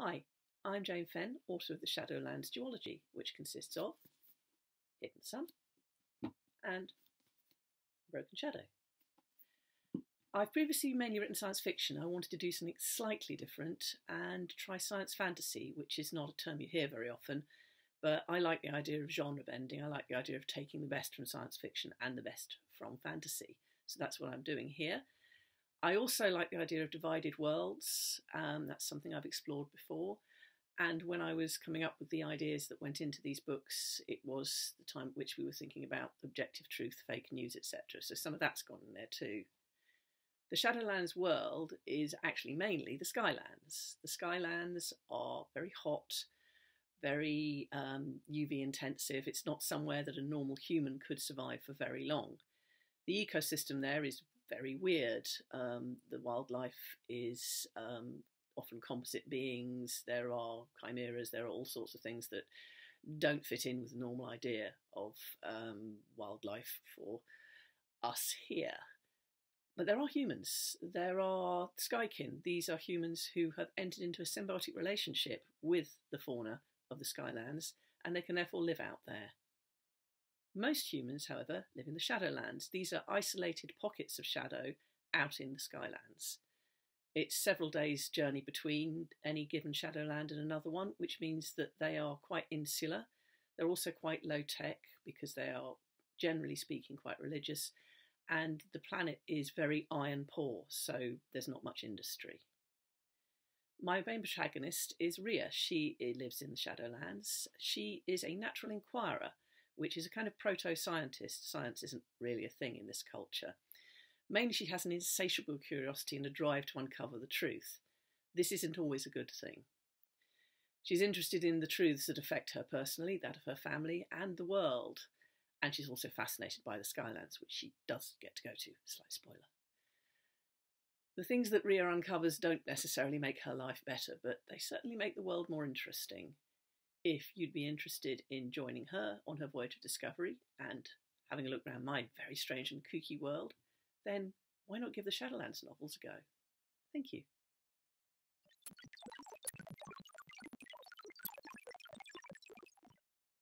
Hi, I'm Jaine Fenn, author of the Shadowlands duology, which consists of Hidden Sun and Broken Shadow. I've previously mainly written science fiction. I wanted to do something slightly different and try science fantasy, which is not a term you hear very often, but I like the idea of genre bending. I like the idea of taking the best from science fiction and the best from fantasy. So that's what I'm doing here. I also like the idea of divided worlds. Um, that's something I've explored before. And when I was coming up with the ideas that went into these books, it was the time at which we were thinking about objective truth, fake news, etc. So some of that's gone in there too. The Shadowlands world is actually mainly the Skylands. The Skylands are very hot, very um, UV intensive. It's not somewhere that a normal human could survive for very long. The ecosystem there is very weird. Um, the wildlife is um, often composite beings. There are chimeras. There are all sorts of things that don't fit in with the normal idea of um, wildlife for us here. But there are humans. There are skykin. These are humans who have entered into a symbiotic relationship with the fauna of the Skylands, and they can therefore live out there. Most humans, however, live in the Shadowlands. These are isolated pockets of shadow out in the Skylands. It's several days' journey between any given Shadowland and another one, which means that they are quite insular. They're also quite low tech because they are, generally speaking, quite religious. And the planet is very iron poor, so there's not much industry. My main protagonist is Rhia. She eh, lives in the Shadowlands. She is a natural inquirer which is a kind of proto scientist. Science isn't really a thing in this culture. Mainly, she has an insatiable curiosity and a drive to uncover the truth. This isn't always a good thing. She's interested in the truths that affect her personally, that of her family, and the world. And she's also fascinated by the Skylands, which she does get to go to. Slight spoiler. The things that Rhia uncovers don't necessarily make her life better, but they certainly make the world more interesting if you'd be interested in joining her on her voyage of discovery and having a look around my very strange and kooky world, then why not give the Shadowlands novels a go? Thank you.